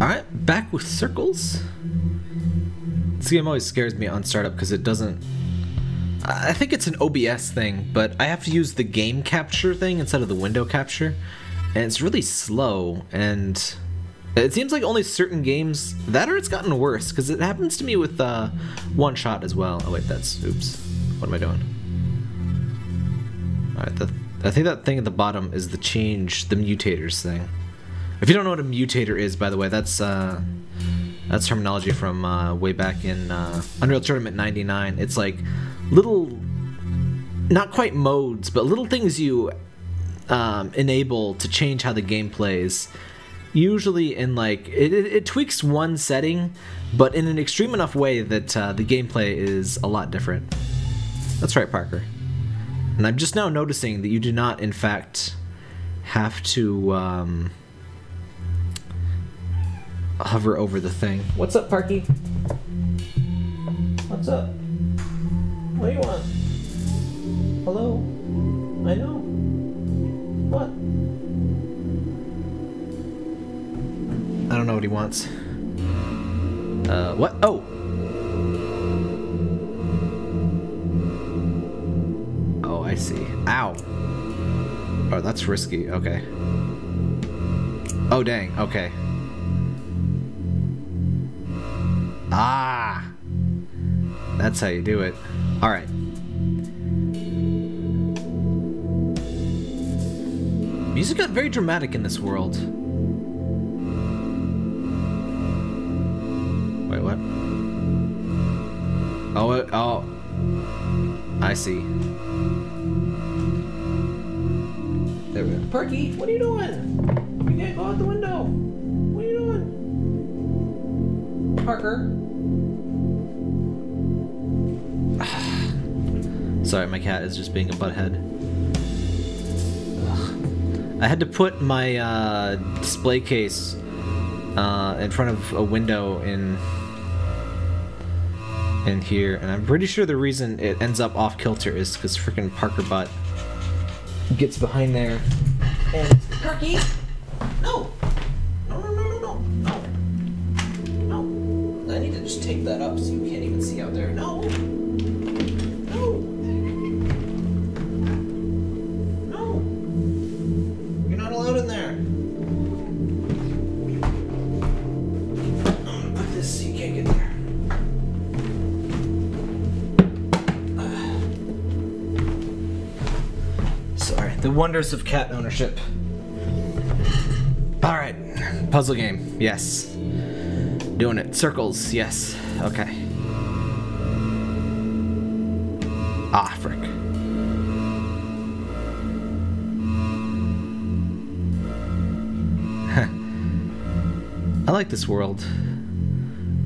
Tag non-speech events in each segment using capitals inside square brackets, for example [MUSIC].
Alright, back with circles. This game always scares me on startup because it doesn't. I think it's an OBS thing, but I have to use the game capture thing instead of the window capture. And it's really slow, and it seems like only certain games. That or it's gotten worse because it happens to me with uh, OneShot as well. Oh, wait, that's. Oops. What am I doing? Alright, I think that thing at the bottom is the change, the mutators thing. If you don't know what a mutator is, by the way, that's uh, that's terminology from uh, way back in uh, Unreal Tournament 99. It's like little, not quite modes, but little things you um, enable to change how the game plays. Usually in like, it, it, it tweaks one setting, but in an extreme enough way that uh, the gameplay is a lot different. That's right, Parker. And I'm just now noticing that you do not, in fact, have to um, hover over the thing. What's up, Parky? What's up? What do you want? Hello? I know. What? I don't know what he wants. Uh, what? Oh! Oh, I see. Ow. Oh, that's risky. Okay. Oh, dang. Okay. Ah! That's how you do it. Alright. Music got very dramatic in this world. Wait, what? Oh, oh. I see. There we go. Perky, what are you doing? You can't go out the window. Parker. [SIGHS] Sorry, my cat is just being a butthead. Ugh. I had to put my uh, display case uh, in front of a window in in here, and I'm pretty sure the reason it ends up off kilter is because freaking Parker butt gets behind there and Parky, no, no, no, no, no, no, no, just take that up so you can't even see out there. No, no, no. You're not allowed in there. Put this so you can't get there. [SIGHS] Sorry. The wonders of cat ownership. Alright. Puzzle game. Yes. Doing it. Circles. Yes. Okay. Ah, frick. [LAUGHS] I like this world.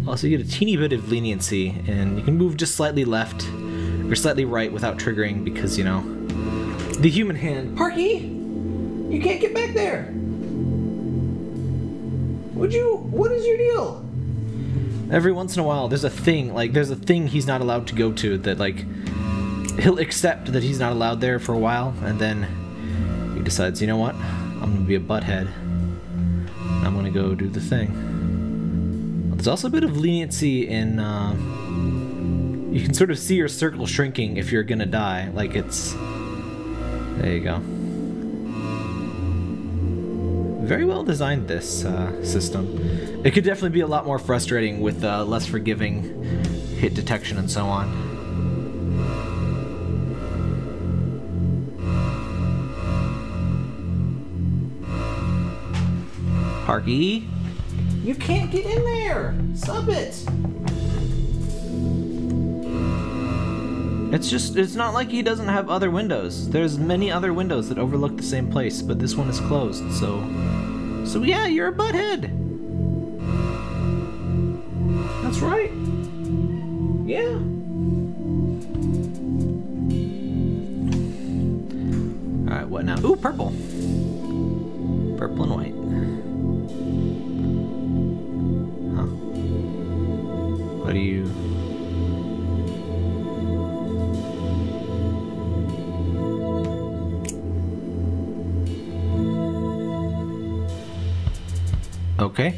Also, you get a teeny bit of leniency, and you can move just slightly left or slightly right without triggering because, you know, the human hand. Parky! You can't get back there! Would you? What is your deal? Every once in a while, there's a thing, like, there's a thing he's not allowed to go to that, like, he'll accept that he's not allowed there for a while, and then he decides, you know what? I'm gonna be a butthead. I'm gonna go do the thing. There's also a bit of leniency in, uh, you can sort of see your circle shrinking if you're gonna die. Like, it's. There you go. Very well designed, this uh, system. It could definitely be a lot more frustrating with uh, less forgiving hit detection and so on. Parky? You can't get in there! Sub it! It's just, it's not like he doesn't have other windows. There's many other windows that overlook the same place, but this one is closed, so... So yeah, you're a butthead! That's right. Yeah. Alright, what now? Ooh, purple. Purple and white. Okay.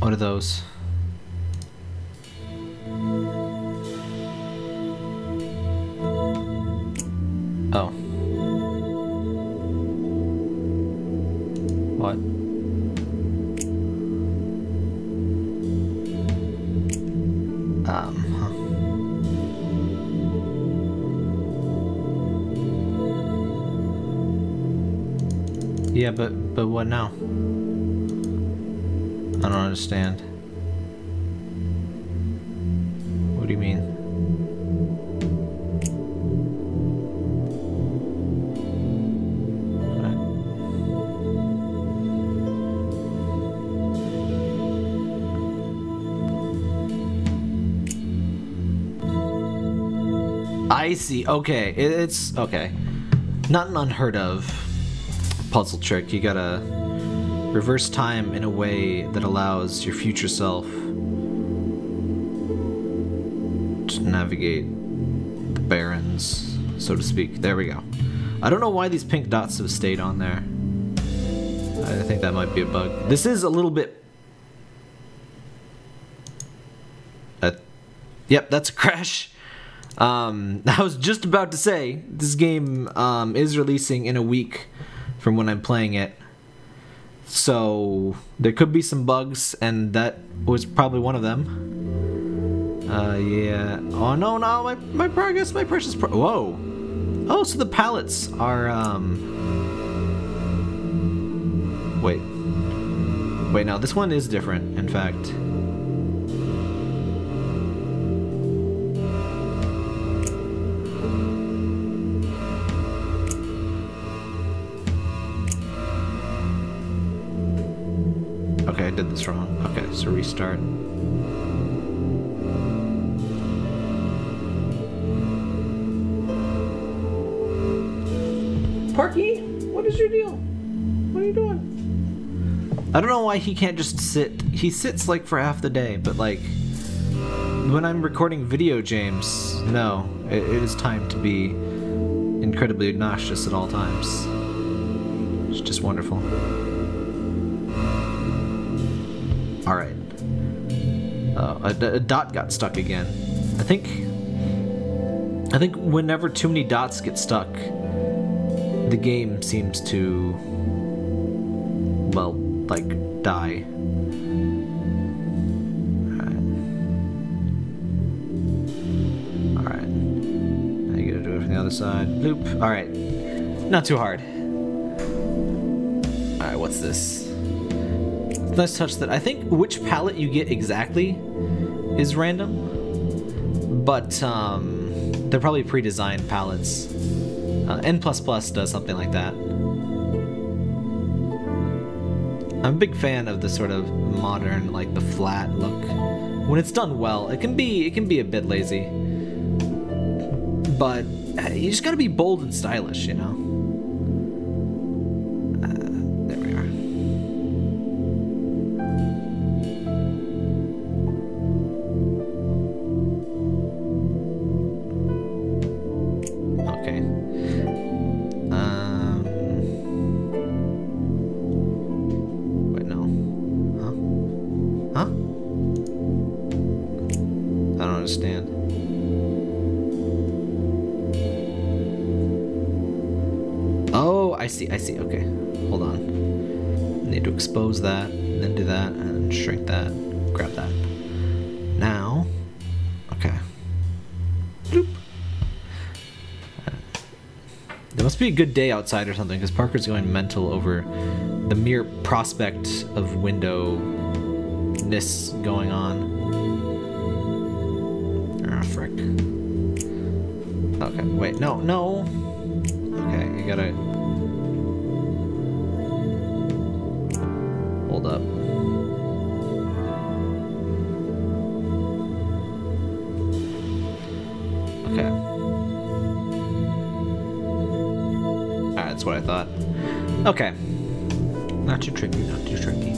What are those? Oh. What? Yeah, but but what now? I don't understand. What do you mean? I see. Okay, it's okay. Not unheard of puzzle trick. You gotta reverse time in a way that allows your future self to navigate the barrens, so to speak. There we go. I don't know why these pink dots have stayed on there. I think that might be a bug. This is a little bit. Uh, yep, that's a crash. Um, [LAUGHS] I was just about to say this game um, is releasing in a week from when I'm playing it. So there could be some bugs, and that was probably one of them. Uh, yeah. Oh no, no, my my progress, my precious. Pro Whoa. Oh, so the pallets are um. Wait. Wait, now this one is different. In fact. Okay, so restart. Parky, what is your deal? What are you doing? I don't know why he can't just sit. He sits like for half the day, but like when I'm recording video games, no, it, it is time to be incredibly obnoxious at all times. It's just wonderful. All right. Uh, a, a dot got stuck again. I think. I think whenever too many dots get stuck, the game seems to. Well, like die. All right. Now you gotta do it from the other side. Loop. All right. Not too hard. All right. What's this? Nice touch that I think which palette you get exactly is random, but um, they're probably pre-designed palettes. Uh, N++ does something like that. I'm a big fan of the sort of modern, like the flat look. When it's done well, it can be it can be a bit lazy, but you just gotta be bold and stylish, you know. Understand. Oh, I see, I see, okay. Hold on. I need to expose that, then do that, and shrink that, grab that. Now, okay. Bloop. Uh, there must be a good day outside or something, because Parker's going mental over the mere prospect of window-ness going on. Frick. Okay, wait, no, no. Okay, you gotta... Hold up. Okay. Alright, that's what I thought. Okay. Not too tricky, not too tricky.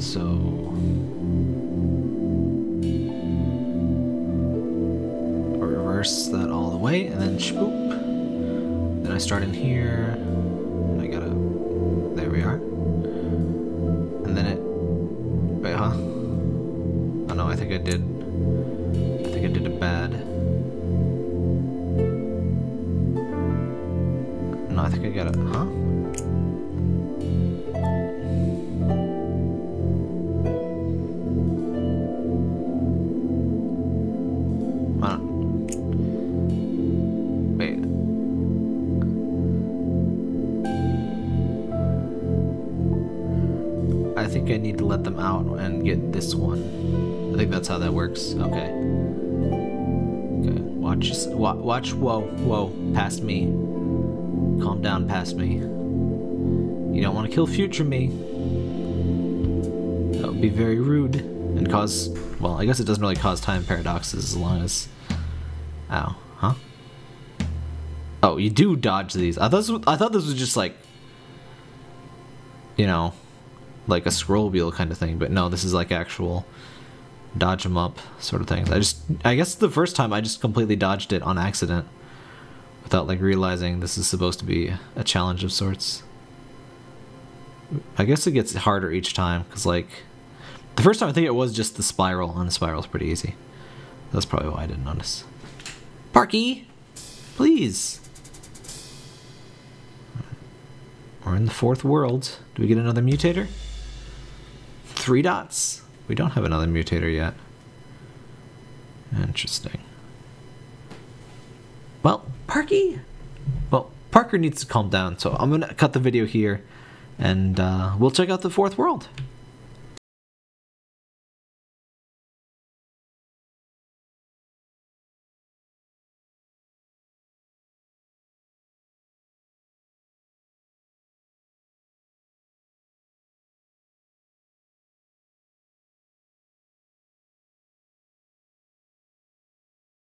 So. Reverse that all the way, and then swoop. Then I start in here. and I gotta. There we are. And then it. Wait, huh? Oh no, I think I did. I think I did it bad. No, I think I got it. Huh. Think I need to let them out and get this one. I think that's how that works. Okay. Okay. Watch. wa- Watch. Whoa. Whoa. Past me. Calm down. Past me. You don't want to kill future me. That would be very rude and cause. Well, I guess it doesn't really cause time paradoxes as long as. Ow. Huh? Oh, you do dodge these. I thought this was, I thought this was just like. You know, like a scroll wheel kind of thing, but no, this is like actual dodge them up sort of things. I just, I guess the first time I just completely dodged it on accident without like realizing this is supposed to be a challenge of sorts. I guess it gets harder each time because like the first time I think it was just the spiral, and the spiral's pretty easy. That's probably why I didn't notice. Parky, please. We're in the fourth world. Do we get another mutator? Three dots. We don't have another mutator yet. Interesting. Well, Parky. Well, Parker needs to calm down, so I'm gonna cut the video here, and uh, we'll check out the fourth world.